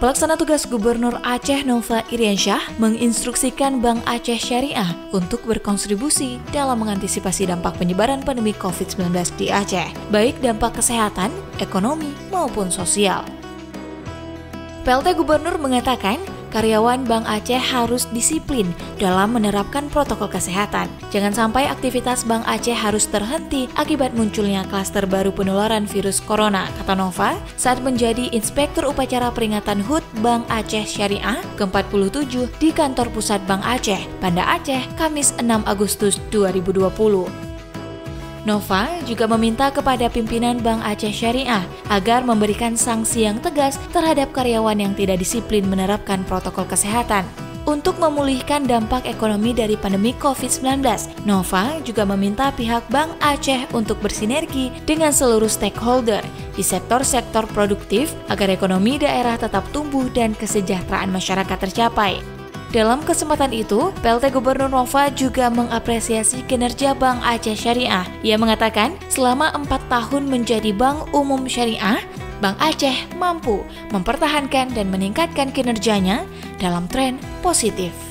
Pelaksana tugas Gubernur Aceh Nova Iriansyah menginstruksikan Bank Aceh Syariah untuk berkontribusi dalam mengantisipasi dampak penyebaran pandemi COVID-19 di Aceh, baik dampak kesehatan, ekonomi, maupun sosial. PLT Gubernur mengatakan, karyawan Bank Aceh harus disiplin dalam menerapkan protokol kesehatan. Jangan sampai aktivitas Bank Aceh harus terhenti akibat munculnya klaster baru penularan virus corona, kata Nova saat menjadi Inspektur Upacara Peringatan HUT Bank Aceh Syariah ke-47 di kantor pusat Bank Aceh, Banda Aceh, Kamis 6 Agustus 2020. Nova juga meminta kepada pimpinan Bank Aceh Syariah agar memberikan sanksi yang tegas terhadap karyawan yang tidak disiplin menerapkan protokol kesehatan. Untuk memulihkan dampak ekonomi dari pandemi COVID-19, Nova juga meminta pihak Bank Aceh untuk bersinergi dengan seluruh stakeholder di sektor-sektor produktif agar ekonomi daerah tetap tumbuh dan kesejahteraan masyarakat tercapai. Dalam kesempatan itu, PLT Gubernur Nova juga mengapresiasi kinerja Bank Aceh Syariah. Ia mengatakan, selama empat tahun menjadi Bank Umum Syariah, Bank Aceh mampu mempertahankan dan meningkatkan kinerjanya dalam tren positif.